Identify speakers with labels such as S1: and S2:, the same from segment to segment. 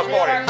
S1: los pobres.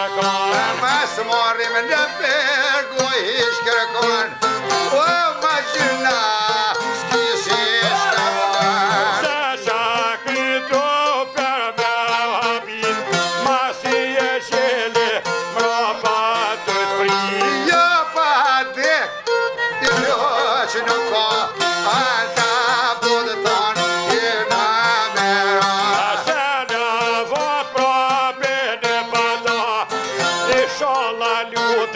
S1: i'm
S2: fast as a morrem na vergonha, escaracon. Oh, imagina!